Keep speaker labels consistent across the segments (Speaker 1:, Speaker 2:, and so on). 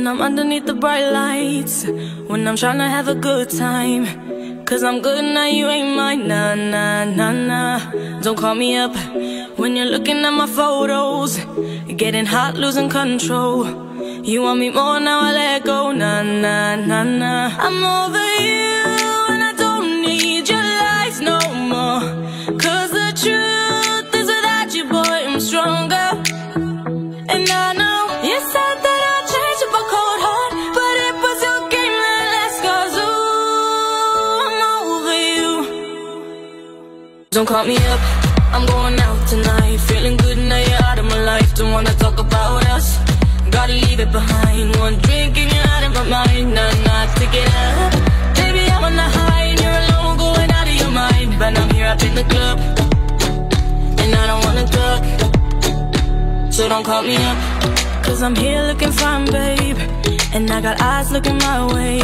Speaker 1: When I'm underneath the bright lights When I'm trying to have a good time. Cause I'm good now, you ain't mine Nah, nah, nah, nah. Don't call me up When you're looking at my photos. Getting hot, losing control. You want me more, now I let go Nah, nah, nah, nah. I'm over Don't call me up, I'm going out tonight. Feeling good now you're out of my life. Don't wanna talk about us. Gotta leave it behind. One drink and you're out of my mind. Nah, nah, take it up. Baby, I'm on the high and you're alone Going out of your mind. But I'm here up in the club. And I don't wanna talk. So don't call me up. Cause I'm here looking fine, babe. And I got eyes looking my way.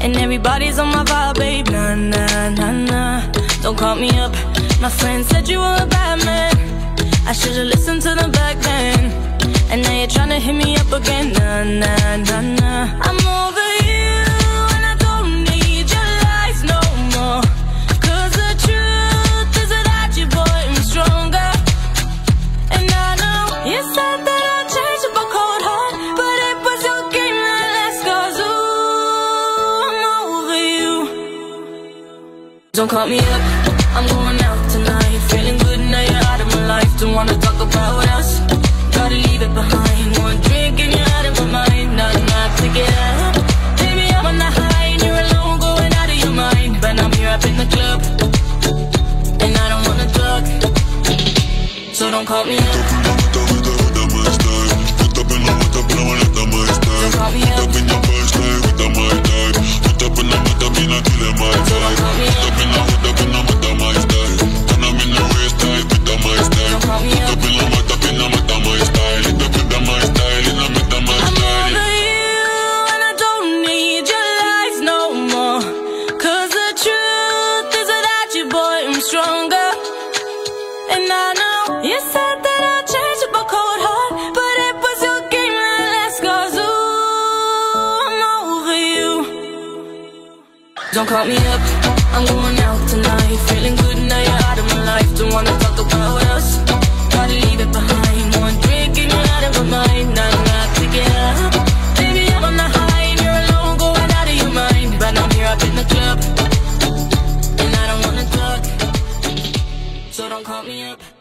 Speaker 1: And everybody's on my vibe, babe. Nah, nah, nah, nah Don't call me up. My friend said you were a bad man. I should've listened to them back then. And now you're tryna hit me up again. Nah, nah, nah, nah. I'm over Don't call me up, I'm going out tonight. Feeling good now you're out of my life. Don't wanna talk about us. Gotta leave it behind. One drink and you're out of my mind. Not enough to get up. Baby, I'm on the high and you're alone Going out of your mind. But I'm here up in the club. And I don't wanna talk. So don't call me up. Don't call me up.
Speaker 2: Don't
Speaker 1: call me
Speaker 2: up, I'm going out tonight. Feeling good now you're out of my life.
Speaker 1: Don't
Speaker 2: wanna talk about us, gotta leave it behind. One drink and you're out of my
Speaker 1: mind. I'm not picking up. Baby, I'm on the high and you're alone Going out of your mind. But I'm here up in the club. And I don't wanna talk. So don't call me up.